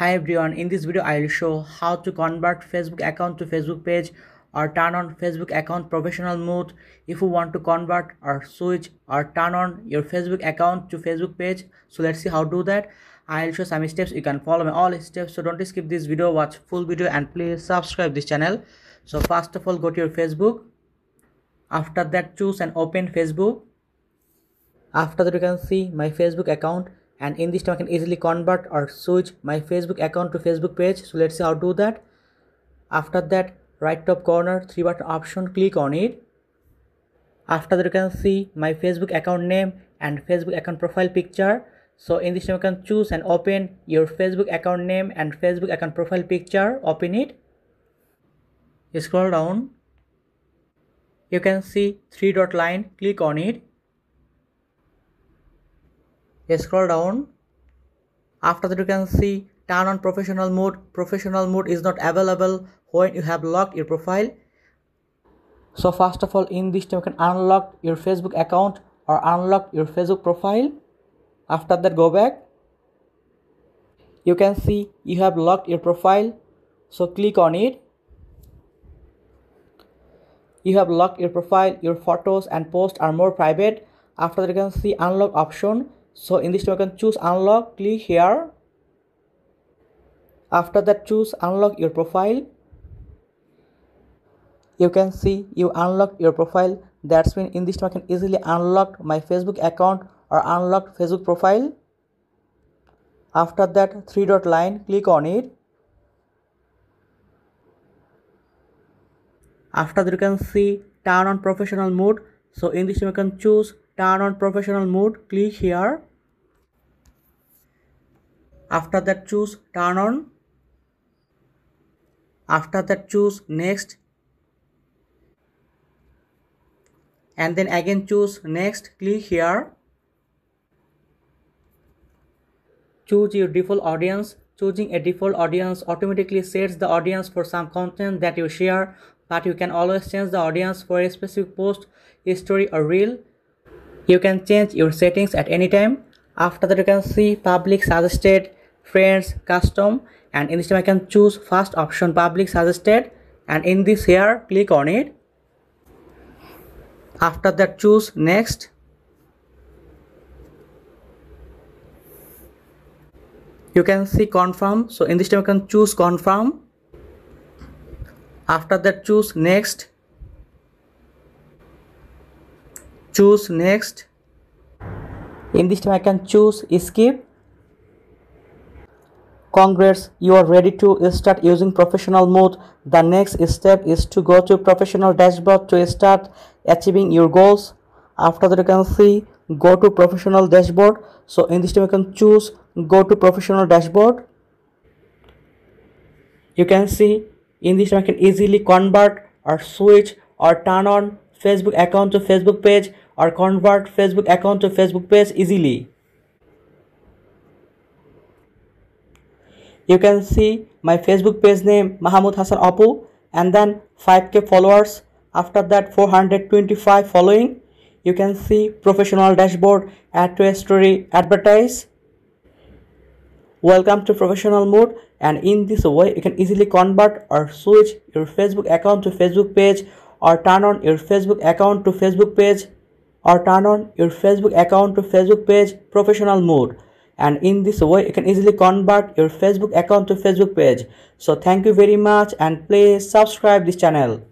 Hi everyone, in this video I will show how to convert Facebook account to Facebook page or turn on Facebook account professional mode if you want to convert or switch or turn on your Facebook account to Facebook page. So let's see how to do that. I'll show some steps you can follow me all steps so don't skip this video watch full video and please subscribe this channel. So first of all go to your Facebook. After that choose and open Facebook. After that you can see my Facebook account and in this time I can easily convert or switch my Facebook account to Facebook page. So let's see how to do that. After that right top corner three button option click on it. After that you can see my Facebook account name and Facebook account profile picture. So in this time you can choose and open your Facebook account name and Facebook account profile picture. Open it. Scroll down. You can see three dot line click on it scroll down. After that you can see turn on professional mode. Professional mode is not available when you have locked your profile. So first of all in this time you can unlock your facebook account or unlock your facebook profile. After that go back. You can see you have locked your profile. So click on it. You have locked your profile. Your photos and posts are more private. After that you can see unlock option so in this you can choose unlock click here. After that choose unlock your profile. You can see you unlock your profile. That's mean in this I can easily unlock my facebook account or unlock facebook profile. After that three dot line click on it. After that you can see turn on professional mode. So in this you can choose turn on professional mode click here after that choose turn on. After that choose next. And then again choose next. Click here. Choose your default audience. Choosing a default audience automatically sets the audience for some content that you share but you can always change the audience for a specific post story or reel. You can change your settings at any time. After that you can see public suggested friends custom and in this time I can choose first option public suggested and in this here click on it. After that choose next. You can see confirm. So in this time you can choose confirm. After that choose next. Choose next. In this time I can choose skip Congrats, you are ready to start using professional mode. The next step is to go to professional dashboard to start achieving your goals. After that you can see go to professional dashboard. So in this time you can choose go to professional dashboard. You can see in this time you can easily convert or switch or turn on Facebook account to Facebook page or convert Facebook account to Facebook page easily. You can see my facebook page name Mahamud Hassan Apu and then 5k followers. After that 425 following. You can see professional dashboard add to a story advertise. Welcome to professional mode. And in this way you can easily convert or switch your facebook account to facebook page or turn on your facebook account to facebook page or turn on your facebook account to facebook page professional mode and in this way you can easily convert your facebook account to facebook page. So thank you very much and please subscribe this channel